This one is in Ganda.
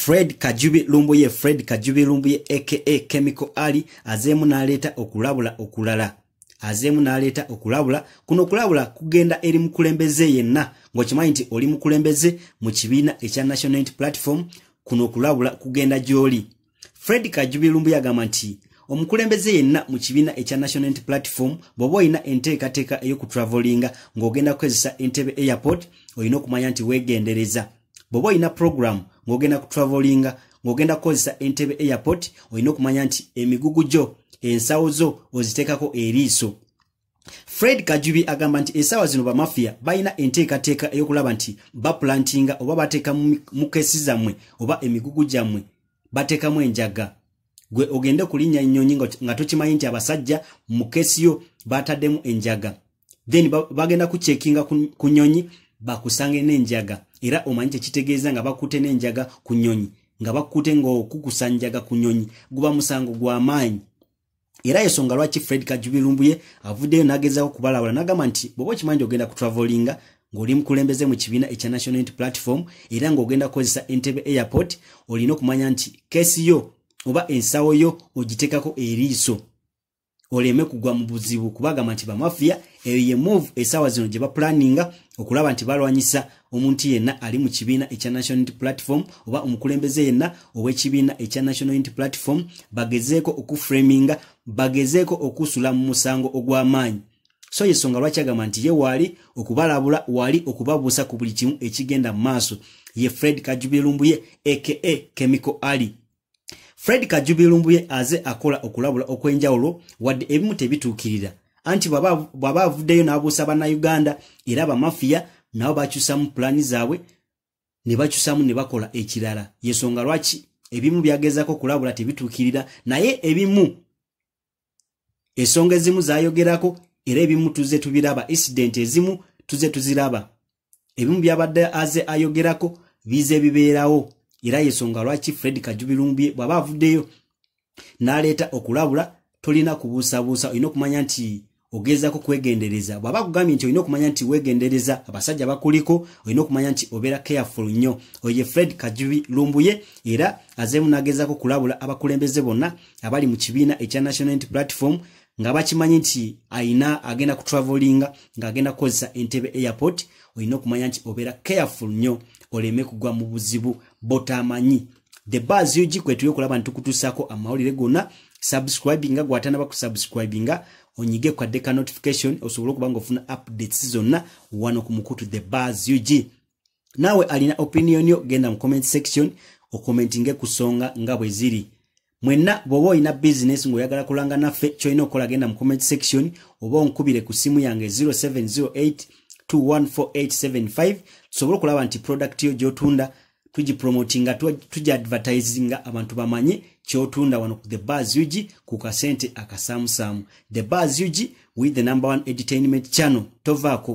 fred kajubi lumbuye fred kajubi lumbuye aka chemical ali azeemu n'aleeta okulabula okulala. Azeemu n'aleeta okulabula. Kuno okulabula kugenda eri mukulembeze yenna. Ng'okimanyi nti oli mukulembeze mu kibiina ekya national unity platform kuno okulabula kugenda gy'oli. Fred kajubi lumbuye agamba nti omukulembeze yenna mu kibiina ekya national unity platform bw'oba olina enteekateeka ey'okutravolinga ng'ogenda kukozesa entebe airport olina okumanya nti weegendereza bw'oba olina program ng'ogenda kutravolinga ng'ogenda kukozesa entebe airport olina okumanya nti emigugu gyo ensawo zo oziteekako eriiso. Fred kajubi agamba nti essaawa zino bamafiya balina enteekateeka ey'okulaba nti bapulantinga oba bateeka mu kesi zammwe oba emigugu gyammwe bateekamu enjaga. Gwe ogende kulinnya nnyonyi nga tokimanyi nti abasajja mu kesi yo bataddemu enjaga. Then bagenda kucekinga ku nnyonyi bakusange n'enjaga era omanyi tekitegeeza nga bakutte n'enjaga ku nnyonyi nga bakutte ng'okukusa njaga ku nnyonyi guba musango gw'amaanyi era ensonga lwaki fred kajubirumbuye avuddeyo n'agezaako kubalabula n'agamba nti bw'oba okimanyi ogenda kutravolinga ng'oli mukulembeze mu kibiina ekya national unity platform era ng'ogenda kukozesa entebe airport olina okumanya nti kesi yo oba ensawo yo ogiteekako eriiso oleme kugwa mu buzibu kubagamba nti bamafiya eyo ye move essaawa zino gye bapulaninga okulaba nti balwanyisa omuntu yenna ali mu kibiina ekya national unity platform oba omukulembeze yenna ow'ekibiina ekya national unity platform bagezeeko okuframinga bagezeeko okusula mu musango ogw'amaanyi. So yensonga lwaki agamba nti ye waali okubalabula waali okubabuusa ku buli kimu ekigenda mu maaso. Ye fred kajubirumbuye aka chemical ali fred kajubirumbuye aze akola okulabula okw'enjawulo wadde ebimu tebituukirira. Anti bw'aba avuddeyo n'abuusa bannayuganda era bamafiya nabo bakyusamu pulaani zaabwe ne bakyusamu ne bakola ekirala. Yensonga lwaki ebimu byagezako okulabula tebituukirira naye ebimu ensonga ezimu zayogerako era ebimu tuze tubiraba incident ezimu tuze tuziraba. Ebimu byabadde aze ayogerako bize bibeerawo era yensonga lwaki fred kajubirumbi bw'aba avuddeyo n'aleeta okulabula tolina kubuusabuusa olina okumanya nti ogezako kwegendereza. Bw'aba kugambye nti olina okumanya nti weegendereza abasajja bakuliko olina okumanya nti obeera careful nnyo. Oyo ye fred kajubi lumbuye era azeemu n'agezako kulabula abakulembeze bonna abali mu kibiina ekya national unity platform nga bakimanyi nti ayina agenda kutravolinga ng'agenda kukozesa entebe airport olina okumanya nti obeera careful nnyo oleme kugwa mu buzibu botamanyi. The bars ug kwetuye okulaba nti tukutuusako amawulire gonna subscribinga gwatanaba kusubscribinga onyige kwadde ka notification osobole okuba ngaofuna updates zonna wano ku mukutu the bars ug naawe alina opinion yo genda mu comment section okomentinge ku nsonga nga bwe ziri. Mwenna bw'oba olina bizinesi ng'oyagala kulanga naffe kyolina okukola genda mu comment section oba onkubire ku simu yange 0708 214875 tusobole okulaba nti product yo gy'otunda tugipromotinga tugiadvertisinga abantu bamanye kyotunda. Wano ku the bars ug ku kasente akasaamusaamu. The bars ug with the number one entertainment channel. Tovaako